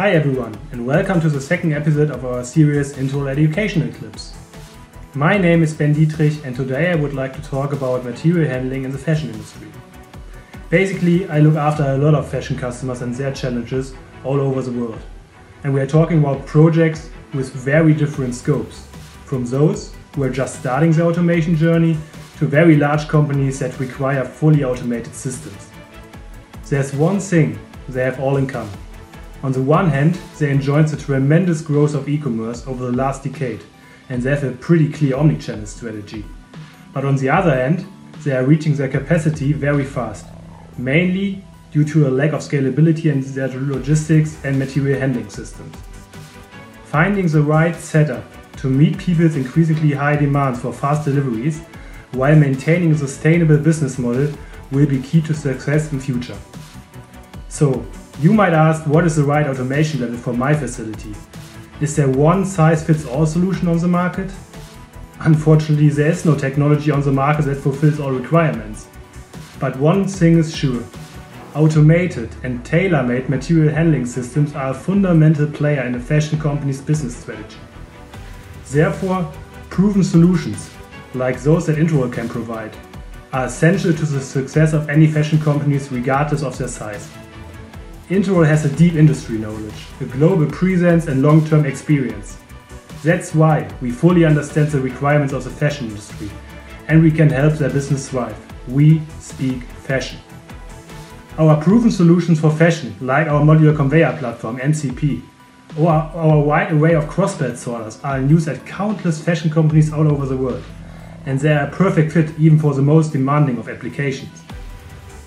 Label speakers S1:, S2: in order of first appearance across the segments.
S1: Hi everyone, and welcome to the second episode of our series Interroll Educational Clips. My name is Ben Dietrich, and today I would like to talk about material handling in the fashion industry. Basically, I look after a lot of fashion customers and their challenges all over the world. And we are talking about projects with very different scopes, from those who are just starting the automation journey to very large companies that require fully automated systems. There's one thing they have all in common on the one hand, they enjoyed the tremendous growth of e-commerce over the last decade, and they have a pretty clear omnichannel strategy. But on the other hand, they are reaching their capacity very fast, mainly due to a lack of scalability in their logistics and material handling systems. Finding the right setup to meet people's increasingly high demands for fast deliveries while maintaining a sustainable business model will be key to success in future. So, you might ask what is the right automation level for my facility? Is there one size fits all solution on the market? Unfortunately, there is no technology on the market that fulfills all requirements. But one thing is sure automated and tailor made material handling systems are a fundamental player in a fashion company's business strategy. Therefore, proven solutions, like those that Interroll can provide, are essential to the success of any fashion companies regardless of their size. Interroll has a deep industry knowledge, a global presence and long-term experience. That's why we fully understand the requirements of the fashion industry and we can help their business thrive. We speak fashion. Our proven solutions for fashion, like our modular conveyor platform MCP, or our wide array of crossbelt sorters are in use at countless fashion companies all over the world. And they are a perfect fit even for the most demanding of applications.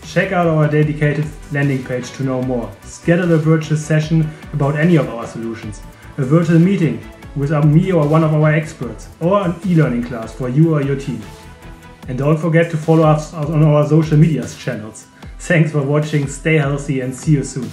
S1: Check out our dedicated landing page to know more. Schedule a virtual session about any of our solutions, a virtual meeting with me or one of our experts, or an e-learning class for you or your team. And don't forget to follow us on our social media channels. Thanks for watching, stay healthy and see you soon.